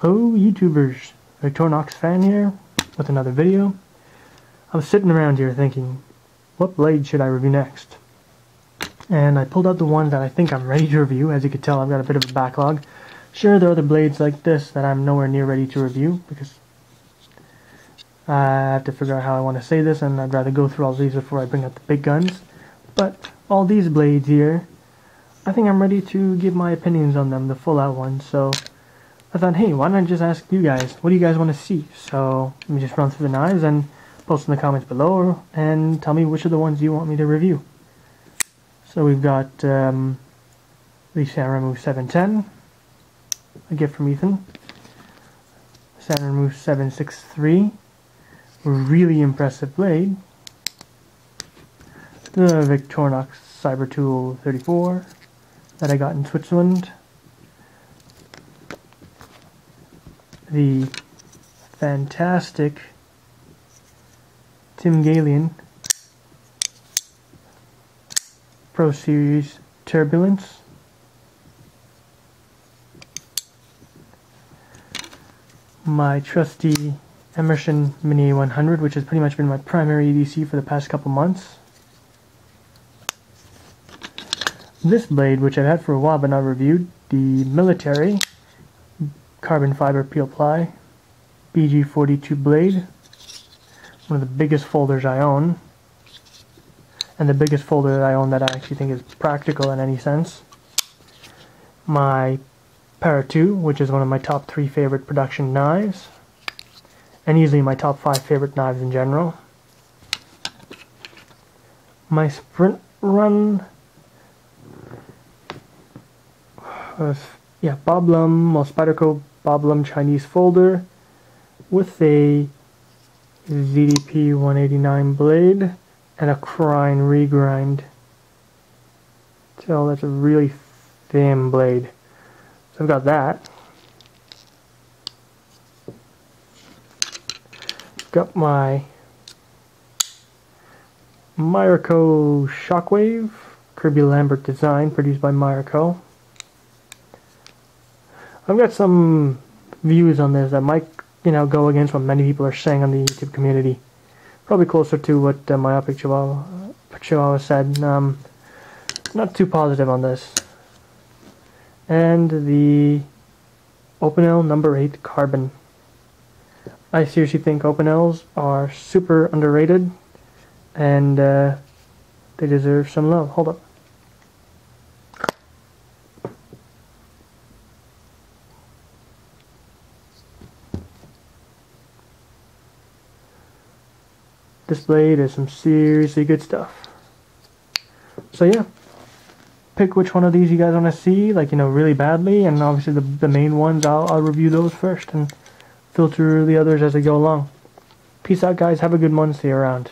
Hello YouTubers, Victorinox fan here with another video. I was sitting around here thinking, what blade should I review next? And I pulled out the one that I think I'm ready to review. As you can tell, I've got a bit of a backlog. Sure, there are other blades like this that I'm nowhere near ready to review because I have to figure out how I want to say this and I'd rather go through all these before I bring out the big guns. But all these blades here, I think I'm ready to give my opinions on them, the full out ones. So I thought, hey, why don't I just ask you guys, what do you guys want to see? So let me just run through the knives and post in the comments below and tell me which of the ones you want me to review. So we've got um, the Sanrenmu 710, a gift from Ethan. Sanrenmu 763, really impressive blade. The Victorinox Cyber Tool 34 that I got in Switzerland. The fantastic Tim Galyean Pro Series Turbulence. My trusty Emerson Mini 100, which has pretty much been my primary EDC for the past couple months. This blade, which I've had for a while but not reviewed, the Military carbon fiber peel ply, BG42 blade, one of the biggest folders I own, and the biggest folder that I own that I actually think is practical in any sense. My Para 2, which is one of my top three favorite production knives, and easily my top five favorite knives in general. My Sprint Run uh, yeah, Bob Lum or Spyderco Bob Chinese folder with a ZDP 189 blade and a Krein regrind. So that's a really thin blade. So I've got that. Got my Meyerco Shockwave, Kirby Lambert design, produced by Meyerco. I've got some views on this that might, you know, go against what many people are saying on the YouTube community. Probably closer to what uh, Myopic Chihuahua, Chihuahua said. Um, not too positive on this. And the Opinel number 8 Carbon. I seriously think Opinels are super underrated and uh, they deserve some love. Hold up. This blade is some seriously good stuff. So yeah, pick which one of these you guys want to see, like, you know, really badly, and obviously the, the main ones, I'll, I'll review those first and filter the others as I go along. Peace out, guys. Have a good you around.